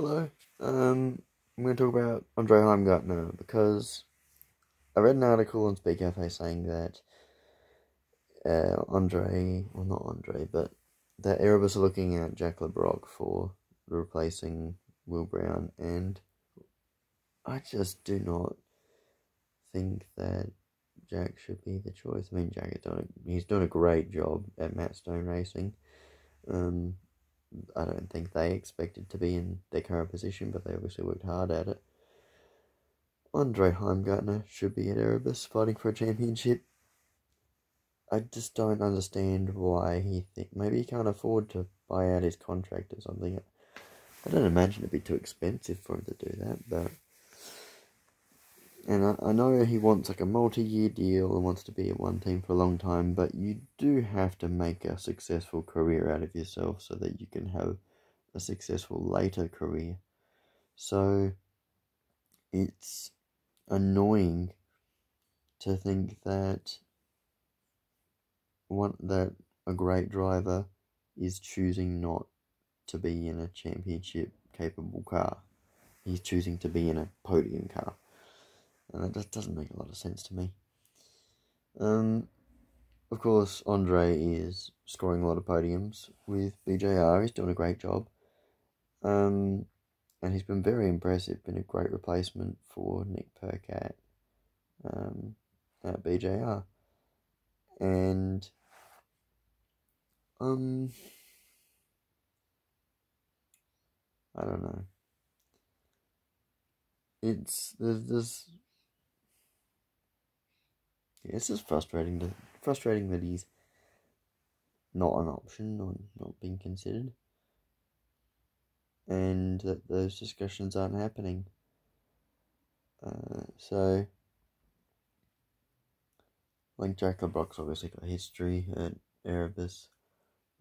Hello. Um, I'm going to talk about Andre Heimgartner because I read an article on Speed Cafe saying that uh, Andre, well not Andre, but that Erebus are looking at Jack Le Brocq for replacing Will Brown, and I just do not think that Jack should be the choice. I mean, Jack is doing a, he's doing a great job at Matt Stone Racing. Um, I don't think they expected to be in their current position, but they obviously worked hard at it. Andre Heimgartner should be at Erebus fighting for a championship. I just don't understand why he think maybe he can't afford to buy out his contract or something. I don't imagine it'd be too expensive for him to do that, but and I, I know he wants like a multi-year deal and wants to be at one team for a long time, but you do have to make a successful career out of yourself so that you can have a successful later career. So it's annoying to think that one that a great driver is choosing not to be in a championship capable car. He's choosing to be in a podium car. And that just doesn't make a lot of sense to me. Um, of course, Andre is scoring a lot of podiums with BJR. He's doing a great job. Um, and he's been very impressive. Been a great replacement for Nick Percat um, at BJR. And um, I don't know. It's there's this it's just frustrating to frustrating that he's not an option or not being considered, and that those discussions aren't happening. Uh, so, like Jack Le Brocq's obviously got history at Erebus.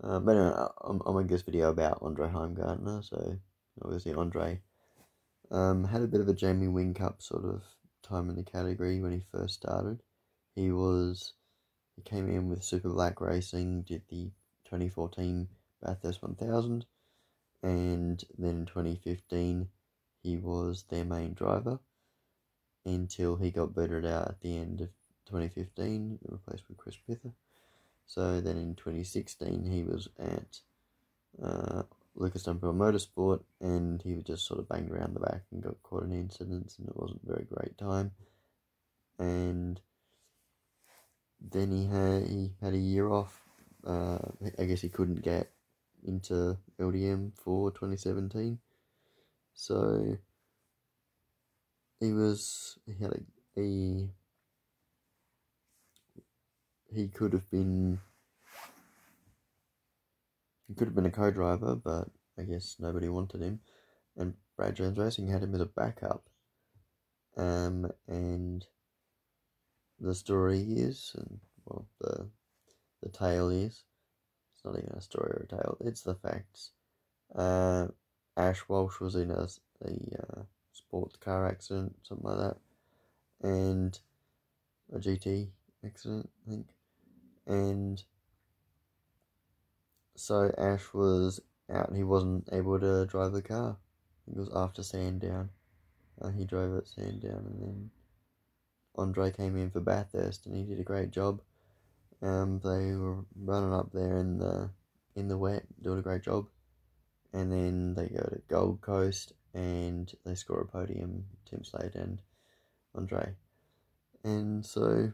Uh, but anyway, I'm, I'm making this video about Andre Heimgartner, so obviously Andre um, had a bit of a Jamie Whincup sort of time in the category when he first started. He was he came in with Super Black Racing, did the 2014 Bathurst 1000, and then in 2015 he was their main driver until he got booted out at the end of 2015, replaced with Chris Pither. So then in 2016 he was at uh, Lucas Dumbrell Motorsport and he was just sort of banged around the back and got caught in incidents and it wasn't a very great time. And then he had he had a year off. Uh, I guess he couldn't get into LDM for 2017, so he was he had a, he he could have been he could have been a co-driver, but I guess nobody wanted him, and Brad Jones Racing had him as a backup. Um, and the story is, and well, the the tale is. It's not even a story or a tale. It's the facts. Uh, Ash Walsh was in a, a uh, sports car accident, something like that, and a GT accident, I think, and so Ash was out he wasn't able to drive the car. It was after Sandown. Uh, he drove at Sandown and then Andre came in for Bathurst and he did a great job. Um, they were running up there in the in the wet, doing a great job, and then they go to Gold Coast and they score a podium. Tim Slade and Andre, and so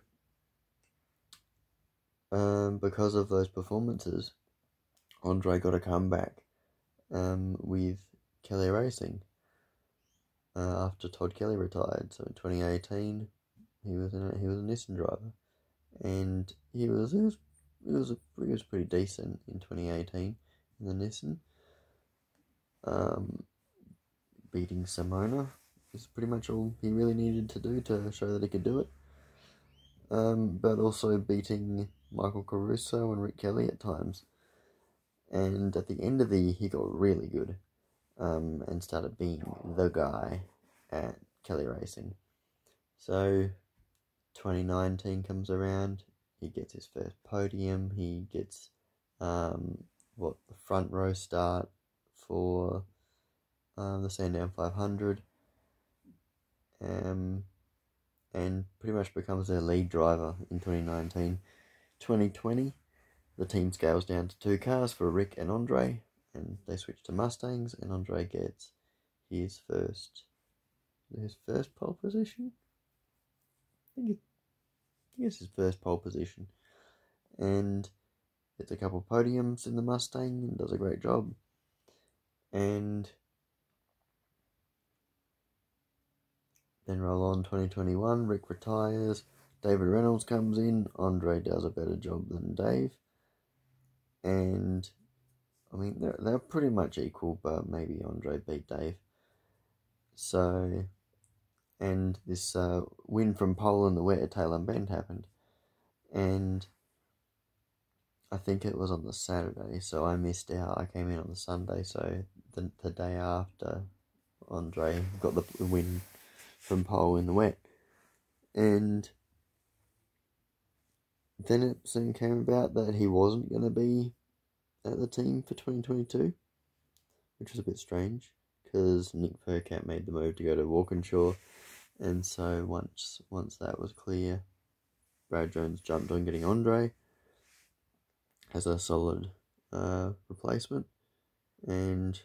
um, because of those performances, Andre got a comeback um, with Kelly Racing uh, after Todd Kelly retired. So in 2018, he was in a, he was a Nissan driver, and he was he was he was a, he was pretty decent in 2018 in the Nissan. Um, beating Simona is pretty much all he really needed to do to show that he could do it. Um, but also beating Michael Caruso and Rick Kelly at times. And at the end of the year, he got really good um, and started being the guy at Kelly Racing. So 2019 comes around, he gets his first podium, he gets um, what the front row start for um, the Sandown 500, um, and pretty much becomes their lead driver in 2019. 2020, the team scales down to two cars for Rick and Andre, and they switch to Mustangs, and Andre gets his first his first pole position. I think, it's his first pole position, and it's a couple podiums in the Mustang and does a great job. And then roll on 2021. Rick retires. David Reynolds comes in. Andre does a better job than Dave. And I mean, they're, they're pretty much equal, but maybe Andre beat Dave. So, and this uh, win from pole in the wet at Tailem Bend happened. And I think it was on the Saturday, so I missed out. I came in on the Sunday, so the, the day after Andre got the win from pole in the wet. And then it soon came about that he wasn't going to be at the team for 2022, which was a bit strange because Nick Percat made the move to go to Walkinshaw, and so once once that was clear, Brad Jones jumped on getting Andre as a solid uh, replacement, and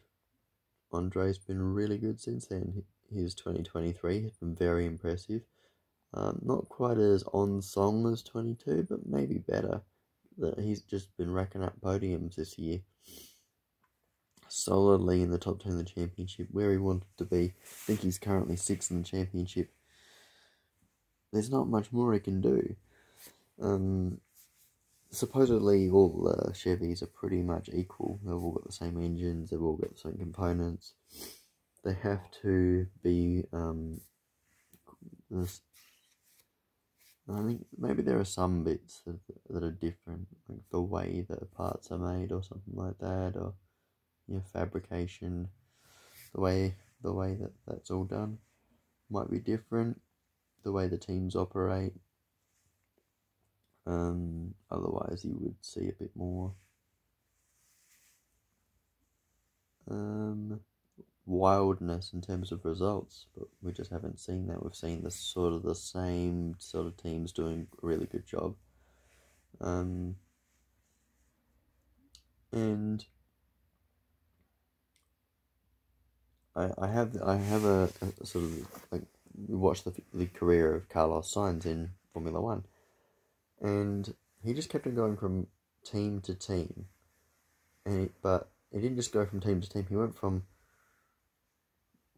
Andre's been really good since then. His 2023 has been very impressive. Um, not quite as on song as 22, but maybe better. That he's just been racking up podiums this year solidly in the top 10 of the championship, where he wanted to be. I think he's currently sixth in the championship. There's not much more he can do. Um, supposedly, all uh, Chevys are pretty much equal. They've all got the same engines, they've all got the same components. They have to be. Um, this, I think maybe there are some bits that, that are different, like the way that the parts are made or something like that, or you know, fabrication, the way the way that that's all done might be different. The way the teams operate. Um, otherwise, you would see a bit more um, wildness in terms of results, but we just haven't seen that. We've seen the sort of the same sort of teams doing a really good job. Um, and I, I have I have a, a sort of like watched the the career of Carlos Sainz in Formula One, and he just kept on going from team to team, and but he didn't just go from team to team. He went from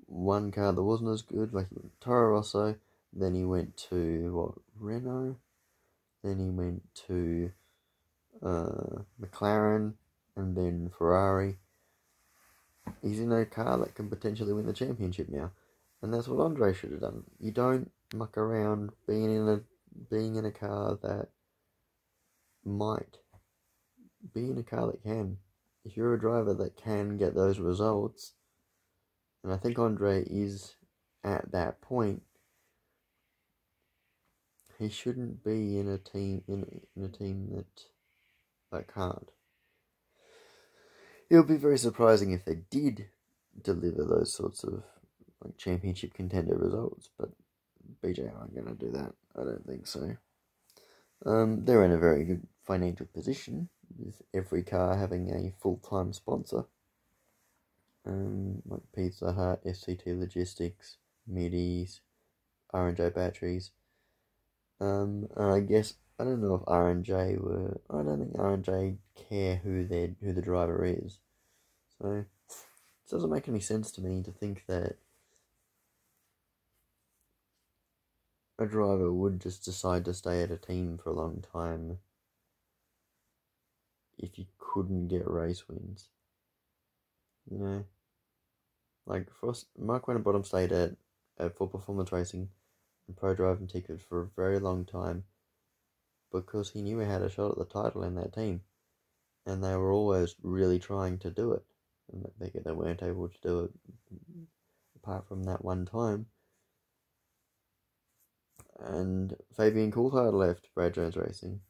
one car that wasn't as good, like Toro Rosso. Then he went to what Renault. Then he went to uh, McLaren, and then Ferrari He's in a car that can potentially win the championship now, and that's what Andre should have done. You don't muck around being in a being in a car that might be in a car that can. If you're a driver that can get those results, and I think Andre is at that point, he shouldn't be in a team in, in a team that that can't it would be very surprising if they did deliver those sorts of like championship contender results, but BJ aren't going to do that. I don't think so. Um, they're in a very good financial position with every car having a full time sponsor. Um, like Pizza Hut, SCT Logistics, Middy's, R&J Batteries. Um, and I guess I don't know if R and J were. I don't think R and J care who their who the driver is. So it doesn't make any sense to me to think that a driver would just decide to stay at a team for a long time if you couldn't get race wins. You know, like us, Mark Winterbottom stayed at, at Ford Performance Racing and pro driving tickets for a very long time because he knew he had a shot at the title in that team, and they were always really trying to do it, and they they weren't able to do it apart from that one time. And Fabian Coulthard left Brad Jones Racing.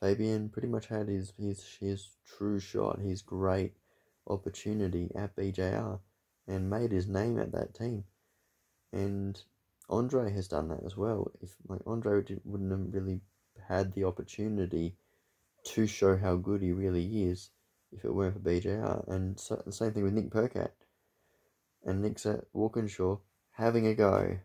Fabian pretty much had his his his true shot, his great opportunity at BJR, and made his name at that team. And Andre has done that as well. If like Andre wouldn't have really had the opportunity to show how good he really is if it weren't for BJR. And so, the same thing with Nick Percat. And Nick's at Walkinshaw having a go,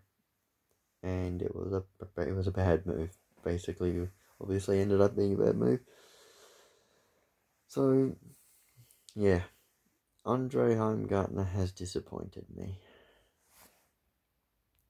and it was a it was a bad move. Basically, obviously ended up being a bad move. So, yeah, Andre Heimgartner has disappointed me.